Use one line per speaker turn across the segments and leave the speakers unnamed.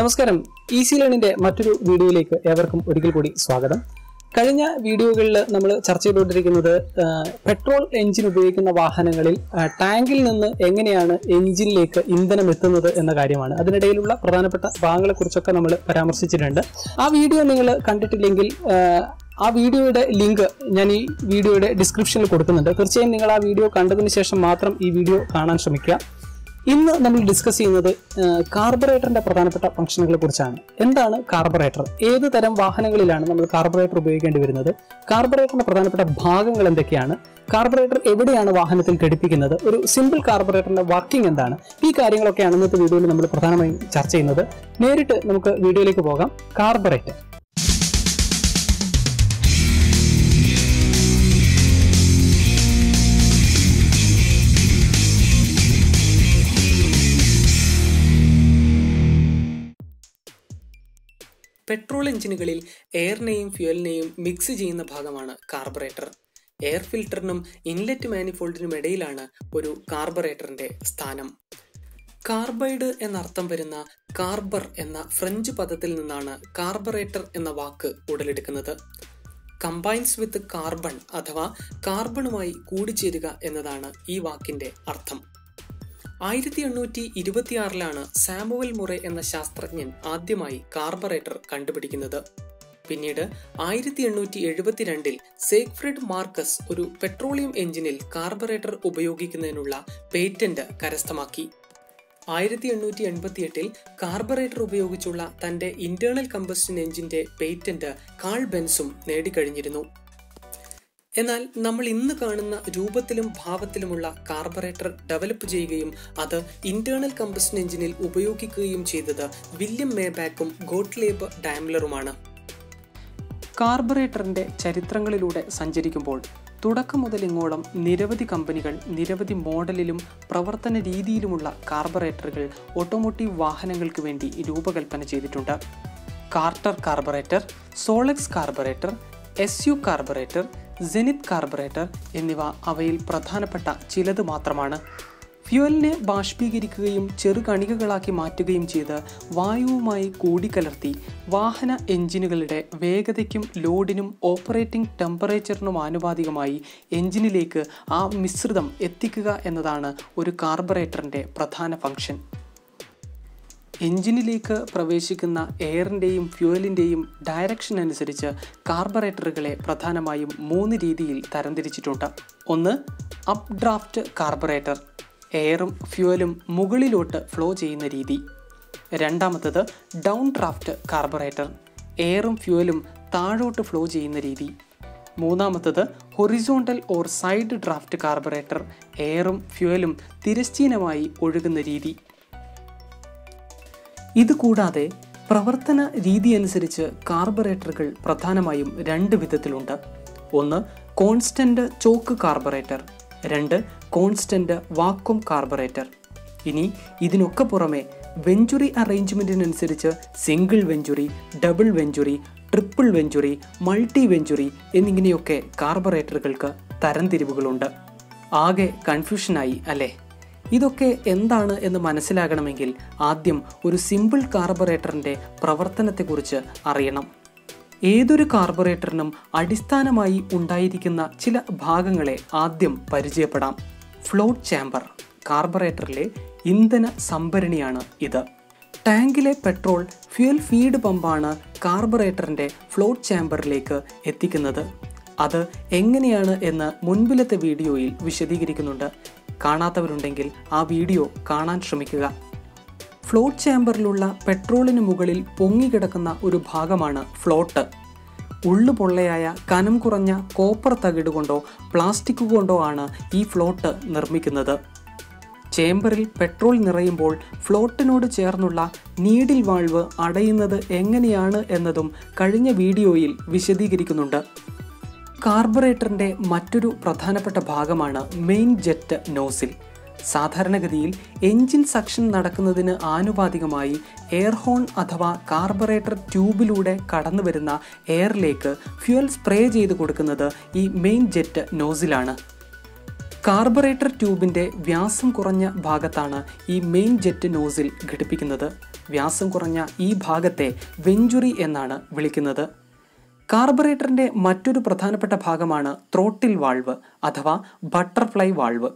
നമസ്കാരം. ഈസി ലേണിന്റെ മറ്റൊരു വീഡിയോയിലേക്ക് ഏവർക്കും ഒരിക്കൽ കൂടി സ്വാഗതം. കഴിഞ്ഞ വീഡിയോകളിൽ നമ്മൾ ചർച്ച ചെയ്തുകൊണ്ടിരിക്കുന്നത് പെട്രോൾ എഞ്ചിൻ ഉപയോഗിക്കുന്ന വാഹനങ്ങളിൽ ടാങ്കിൽ നിന്ന് എങ്ങനെയാണ് എഞ്ചിനിലേക്ക് ഇന്ധനം എത്തുന്നത് എന്ന കാര്യമാണ്. അതിനിടയിലുള്ള പ്രധാനപ്പെട്ട ഭാഗങ്ങളെക്കുറിച്ചൊക്കെ നമ്മൾ പരാമർശിച്ചിട്ടുണ്ട്. ആ വീഡിയോ നിങ്ങൾ കണ്ടിട്ടില്ലെങ്കിൽ ആ വീഡിയോയുടെ ലിങ്ക് ഞാൻ ഈ വീഡിയോയുടെ ഡിസ്ക്രിപ്ഷനിൽ കൊടുക്കുന്നുണ്ട്. തീർച്ചയായും നിങ്ങൾ ആ വീഡിയോ കണ്ടതിന് ശേഷം മാത്രം ഈ വീഡിയോ കാണാൻ ശ്രമിക്കുക. ഇന്ന് നമ്മൾ ഡിസ്കസ് ചെയ്യുന്നത് കാർബറേറ്ററിന്റെ പ്രധാനപ്പെട്ട ഫംഗ്ഷനുകളെ കുറിച്ചാണ്. എന്താണ് കാർബറേറ്റർ ഏത് തരം വാഹനങ്ങളിലാണ് നമ്മൾ കാർബറേറ്റർ ഉപയോഗിക്കേണ്ടി വരുന്നത്? കാർബറേറ്ററിന്റെ പ്രധാനപ്പെട്ട ഭാഗങ്ങൾ എന്തൊക്കെയാണ്? കാർബറേറ്റർ എവിടെയാണ് വാഹനത്തിൽ ഘടിപ്പിക്കുന്നത്? ഒരു സിമ്പിൾ കാർബറേറ്ററിന്റെ വർക്കിംഗ് എന്താണ്? ഈ കാര്യങ്ങളൊക്കെയാണ് ഇന്നത്തെ വീഡിയോയിൽ നമ്മൾ പ്രധാനമായും ചർച്ച ചെയ്യുന്നത്. നേരിട്ട് നമുക്ക് വീഡിയോയിലേക്ക് പോകാം. കാർബറേറ്റർ
പെട്രോൾ എഞ്ചിനുകളിൽ എയറിനെയും ഫ്യുവലിനെയും മിക്സ് ചെയ്യുന്ന ഭാഗമാണ് കാർബറേറ്റർ. എയർ ഫിൽറ്ററിനും ഇൻലെറ്റ് മാനിഫോൾഡിനും ഇടയിലാണ് ഒരു കാർബറേറ്ററിന്റെ സ്ഥാനം. കാർബൈഡ് എന്നർത്ഥം വരുന്ന കാർബർ എന്ന ഫ്രഞ്ച് പദത്തിൽ നിന്നാണ് കാർബറേറ്റർ എന്ന വാക്ക് ഉടലെടുക്കുന്നത്. കമ്പൈൻസ് വിത്ത് കാർബൺ അഥവാ കാർബണുമായി കൂടിച്ചേരുക എന്നതാണ് ഈ വാക്കിന്റെ അർത്ഥം. ആയിരത്തി എണ്ണൂറ്റി ഇരുപത്തിയാറിലാണ് സാമുവൽ മുറെ എന്ന ശാസ്ത്രജ്ഞൻ ആദ്യമായി കാർബറേറ്റർ കണ്ടുപിടിക്കുന്നത്. പിന്നീട് ആയിരത്തി എണ്ണൂറ്റി എഴുപത്തിരണ്ടിൽ സേക്ഫ്രിഡ് മാർക്കസ് ഒരു പെട്രോളിയം എഞ്ചിനിൽ കാർബറേറ്റർ ഉപയോഗിക്കുന്നതിനുള്ള പേറ്റന്റ് കരസ്ഥമാക്കി. ആയിരത്തി എണ്ണൂറ്റി എൺപത്തി എട്ടിൽ കാർബറേറ്റർ ഉപയോഗിച്ചുള്ള തന്റെ ഇന്റേണൽ കമ്പസ്റ്റൻ എഞ്ചിന്റെ പേറ്റന്റ് കാൾ ബെൻസും നേടിക്കഴിഞ്ഞിരുന്നു. എന്നാൽ നമ്മൾ ഇന്ന് കാണുന്ന രൂപത്തിലും ഭാവത്തിലുമുള്ള കാർബറേറ്റർ ഡെവലപ്പ് ചെയ്യുകയും അത് ഇന്റേണൽ കമ്പസ്റ്റൻ എഞ്ചിനിൽ ഉപയോഗിക്കുകയും ചെയ്തത് വില്യം മേബാക്കും ഗോട്ട്ലേബ് ഡാംലറുമാണ്.
കാർബറേറ്ററിന്റെ ചരിത്രങ്ങളിലൂടെ സഞ്ചരിക്കുമ്പോൾ തുടക്കം മുതൽ ഇങ്ങോളം നിരവധി കമ്പനികൾ നിരവധി മോഡലിലും പ്രവർത്തന രീതിയിലുമുള്ള കാർബറേറ്ററുകൾ ഓട്ടോമോട്ടീവ് വാഹനങ്ങൾക്ക് വേണ്ടി രൂപകൽപ്പന ചെയ്തിട്ടുണ്ട്. Carter carburettor Solex carburettor S U carburettor Zenith carburettor എന്നിവ അവയിൽ പ്രധാനപ്പെട്ട ചിലത് മാത്രമാണ്. ഫ്യുവലിനെ ബാഷ്പീകരിക്കുകയും ചെറുകണികകളാക്കി മാറ്റുകയും ചെയ്ത് വായുവുമായി കൂടിക്കലർത്തി വാഹന എഞ്ചിനുകളുടെ വേഗതയ്ക്കും ലോഡിനും ഓപ്പറേറ്റിംഗ് ടെമ്പറേച്ചറിനും ആനുപാതികമായി എഞ്ചിനിലേക്ക് ആ മിശ്രിതം എത്തിക്കുക എന്നതാണ് ഒരു കാർബറേറ്ററിന്റെ പ്രധാന ഫംഗ്ഷൻ എഞ്ചിനിലേക്ക് പ്രവേശിക്കുന്ന എയറിന്റെയും ഫ്യൂവലിന്റെയും ഡയറക്ഷൻ അനുസരിച്ച് കാർബറേറ്ററുകളെ പ്രധാനമായും മൂന്ന് രീതിയിൽ തരംതിരിച്ചിട്ടുണ്ട്. ഒന്ന് അപ്പ് ഡ്രാഫ്റ്റ് കാർബറേറ്റർ എയറും ഫ്യൂവലും മുകളിലോട്ട് ഫ്ലോ ചെയ്യുന്ന രീതി. രണ്ടാമത്തത് ഡൗൺ ഡ്രാഫ്റ്റ് കാർബറേറ്റർ എയറും ഫ്യൂവലും താഴോട്ട് ഫ്ലോ ചെയ്യുന്ന രീതി. മൂന്നാമത്തത് horizontal or side draught carburettor എയറും ഫ്യൂവലും തിരശ്ചീനമായി ഒഴുകുന്ന രീതി. ഇതുകൂടാതെ പ്രവർത്തന രീതി അനുസരിച്ച് കാർബറേറ്ററുകൾ പ്രധാനമായും രണ്ട് വിധത്തിലുണ്ട്. ഒന്ന് കോൺസ്റ്റന്റ് ചോക്ക് കാർബറേറ്റർ. രണ്ട് കോൺസ്റ്റന്റ് വാക്വം കാർബറേറ്റർ. ഇനി ഇതിനൊക്കെ പുറമെ venturi അറേഞ്ച്മെന്റിനനുസരിച്ച് single venturi double venturi triple venturi multi venturi എന്നിങ്ങനെയൊക്കെ കാർബറേറ്ററുകൾക്ക് തരംതിരിവുകളുണ്ട്. ആകെ കൺഫ്യൂഷനായി അല്ലേ? ഇതൊക്കെ എന്താണ് എന്ന് മനസ്സിലാകണമെങ്കിൽ ആദ്യം ഒരു സിമ്പിൾ കാർബറേറ്ററിന്റെ പ്രവർത്തനത്തെക്കുറിച്ച് അറിയണം. ഏതൊരു കാർബറേറ്ററിനും അടിസ്ഥാനമായി ഉണ്ടായിരിക്കുന്ന ചില ഭാഗങ്ങളെ ആദ്യം പരിചയപ്പെടാം. ഫ്ലോട്ട് ചാമ്പർ കാർബറേറ്ററിലെ ഇന്ധന സംഭരണിയാണ് ഇത്. ടാങ്കിലെ പെട്രോൾ ഫ്യൂൽ ഫീഡ് പമ്പാണ് കാർബറേറ്ററിന്റെ ഫ്ലോട്ട് ചാമ്പറിലേക്ക് എത്തിക്കുന്നത്. അത് എങ്ങനെയാണ് എന്ന് മുൻപിലത്തെ വീഡിയോയിൽ വിശദീകരിക്കുന്നുണ്ട്. കാണാത്തവരുണ്ടെങ്കിൽ ആ വീഡിയോ കാണാൻ ശ്രമിക്കുക. ഫ്ലോട്ട് ചാമ്പറിലുള്ള പെട്രോളിന് മുകളിൽ പൊങ്ങിക്കിടക്കുന്ന ഒരു ഭാഗമാണ് ഫ്ലോട്ട്. ഉള്ളു പൊള്ളയായ കനം കുറഞ്ഞ കോപ്പർ തകിട് കൊണ്ടോ പ്ലാസ്റ്റിക് കൊണ്ടോ ആണ് ഈ ഫ്ലോട്ട് നിർമ്മിക്കുന്നത്. ചേംബറിൽ പെട്രോൾ നിറയുമ്പോൾ ഫ്ലോട്ടിനോട് ചേർന്നുള്ള നീഡിൽ വാൾവ് അടയുന്നത് എങ്ങനെയാണ് എന്നതും കഴിഞ്ഞ വീഡിയോയിൽ വിശദീകരിക്കുന്നുണ്ട്. കാർബറേറ്ററിന്റെ മറ്റൊരു പ്രധാനപ്പെട്ട ഭാഗമാണ് മെയിൻ ജെറ്റ് നോസിൽ. സാധാരണഗതിയിൽ എഞ്ചിൻ സക്ഷൻ നടക്കുന്നതിന് ആനുപാതികമായി എയർ ഹോൺ അഥവാ കാർബറേറ്റർ ട്യൂബിലൂടെ കടന്നു വരുന്ന എയറിലേക്ക് ഫ്യുവൽ സ്പ്രേ ചെയ്ത് കൊടുക്കുന്നത് ഈ മെയിൻ ജെറ്റ് നോസിലാണ്. കാർബറേറ്റർ ട്യൂബിന്റെ വ്യാസം കുറഞ്ഞ ഭാഗത്താണ് ഈ മെയിൻ ജെറ്റ് നോസിൽ ഘടിപ്പിക്കുന്നത്.
വ്യാസം കുറഞ്ഞ ഈ ഭാഗത്തെ വെഞ്ചുറി എന്നാണ് വിളിക്കുന്നത്. കാർബറേറ്ററിന്റെ മറ്റൊരു പ്രധാനപ്പെട്ട ഭാഗമാണ് ത്രോട്ടിൽ വാൾവ് അഥവാ ബട്ടർഫ്ലൈ വാൾവ്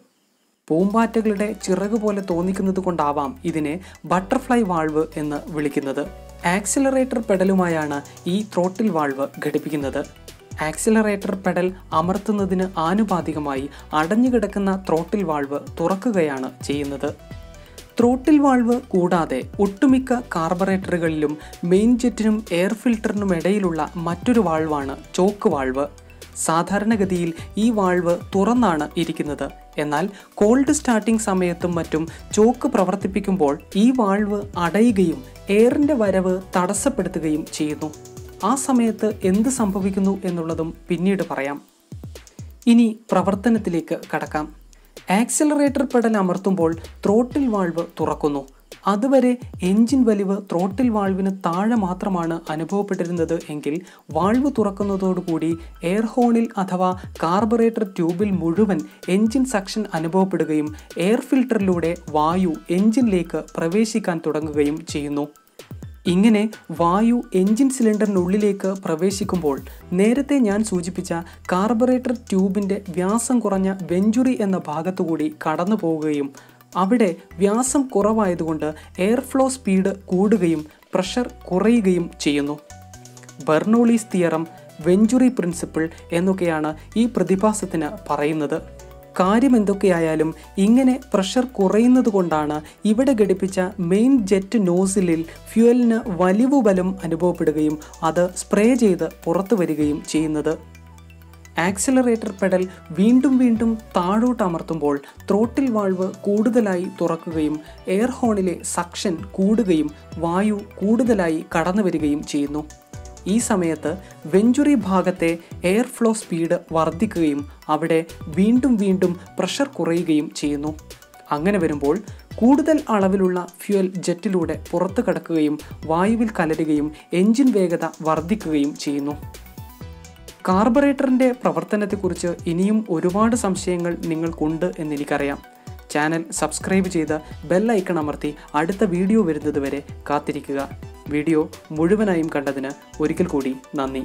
പൂമ്പാറ്റകളുടെ ചിറക് പോലെ തോന്നിക്കുന്നത് കൊണ്ടാവാം ഇതിനെ ബട്ടർഫ്ലൈ വാൾവ് എന്ന് വിളിക്കുന്നത്. ആക്സിലറേറ്റർ പെഡലുമായാണ് ഈ ത്രോട്ടിൽ വാൾവ് ഘടിപ്പിക്കുന്നത്. ആക്സിലറേറ്റർ പെഡൽ അമർത്തുന്നതിന് ആനുപാതികമായി അടഞ്ഞുകിടക്കുന്ന ത്രോട്ടിൽ വാൾവ് തുറക്കുകയാണ് ചെയ്യുന്നത്. ത്രോട്ടിൽ വാൾവ് കൂടാതെ ഒട്ടുമിക്ക കാർബറേറ്ററുകളിലും മെയിൻ ജെറ്റിനും എയർ ഫിൽട്ടറിനും ഇടയിലുള്ള മറ്റൊരു വാൾവാണ് ചോക്ക് വാൾവ്. സാധാരണഗതിയിൽ ഈ വാൾവ് തുറന്നാണ് ഇരിക്കുന്നത്. എന്നാൽ കോൾഡ് സ്റ്റാർട്ടിംഗ് സമയത്തും മറ്റും ചോക്ക് പ്രവർത്തിപ്പിക്കുമ്പോൾ ഈ വാൾവ് അടയുകയും എയറിന്റെ വരവ് തടസ്സപ്പെടുത്തുകയും ചെയ്യുന്നു. ആ സമയത്ത് എന്ത് സംഭവിക്കുന്നു എന്നുള്ളതും പിന്നീട് പറയാം. ഇനി പ്രവർത്തനത്തിലേക്ക് കടക്കാം. ആക്സിലറേറ്റർ പെഡൽ അമർത്തുമ്പോൾ ത്രോട്ടിൽ വാൾവ് തുറക്കുന്നു. അതുവരെ എഞ്ചിൻ വലിവ് ത്രോട്ടിൽ വാൾവിന് താഴെ മാത്രമാണ് അനുഭവപ്പെട്ടിരുന്നത് എങ്കിൽ വാൾവ് തുറക്കുന്നതോടുകൂടി എയർ ഹോണിൽ അഥവാ കാർബറേറ്റർ ട്യൂബിൽ മുഴുവൻ എഞ്ചിൻ സക്ഷൻ അനുഭവപ്പെടുകയും എയർ ഫിൽട്ടറിലൂടെ വായു എഞ്ചിനിലേക്ക് പ്രവേശിക്കാൻ തുടങ്ങുകയും ചെയ്യുന്നു. ഇങ്ങനെ വായു എൻജിൻ സിലിണ്ടറിനുള്ളിലേക്ക് പ്രവേശിക്കുമ്പോൾ നേരത്തെ ഞാൻ സൂചിപ്പിച്ച കാർബറേറ്റർ ട്യൂബിന്റെ വ്യാസം കുറഞ്ഞ വെഞ്ചുറി എന്ന ഭാഗത്തുകൂടി കടന്നു പോവുകയും അവിടെ വ്യാസം കുറവായതുകൊണ്ട് എയർ ഫ്ലോ സ്പീഡ് കൂടുകയും പ്രഷർ കുറയുകയും ചെയ്യുന്നു. ബെർണോളീസ് തിയറം വെഞ്ചുറി പ്രിൻസിപ്പിൾ എന്നൊക്കെയാണ് ഈ പ്രതിഭാസത്തിന് പറയുന്നത്. കാര്യം എന്തൊക്കെയായാലും ഇങ്ങനെ പ്രഷർ കുറയുന്നത് കൊണ്ടാണ് ഇവിടെ ഘടിപ്പിച്ച മെയിൻ ജെറ്റ് നോസിലിൽ ഫ്യുവലിന് വലിവ് ബലം അനുഭവപ്പെടുകയും അത് സ്പ്രേ ചെയ്ത് പുറത്തു വരികയും ചെയ്യുന്നത്. ആക്സിലറേറ്റർ പെഡൽ വീണ്ടും വീണ്ടും താഴോട്ട് അമർത്തുമ്പോൾ ത്രോട്ടിൽ വാൾവ് കൂടുതലായി തുറക്കുകയും എയർ ഹോണിലെ സക്ഷൻ കൂടുകയും വായു കൂടുതലായി കടന്നു വരികയും ചെയ്യുന്നു. ഈ സമയത്ത് വെഞ്ചുറി ഭാഗത്തെ എയർ ഫ്ലോ സ്പീഡ് വർദ്ധിക്കുകയും അവിടെ വീണ്ടും വീണ്ടും പ്രഷർ കുറയുകയും ചെയ്യുന്നു. അങ്ങനെ വരുമ്പോൾ കൂടുതൽ അളവിലുള്ള ഫ്യുവൽ ജെറ്റിലൂടെ പുറത്തു കടക്കുകയും വായുവിൽ കലരുകയും എഞ്ചിൻ വേഗത വർദ്ധിക്കുകയും ചെയ്യുന്നു. കാർബറേറ്ററിന്റെ പ്രവർത്തനത്തെക്കുറിച്ച് ഇനിയും ഒരുപാട് സംശയങ്ങൾ നിങ്ങൾക്കുണ്ട് എന്നെനിക്കറിയാം. ചാനൽ സബ്സ്ക്രൈബ് ചെയ്ത് ബെൽ ഐക്കൺ അമർത്തി അടുത്ത വീഡിയോ വരുന്നതുവരെ കാത്തിരിക്കുക. വീഡിയോ മുഴുവനായും കണ്ടതിന് ഒരിക്കൽ കൂടി നന്ദി.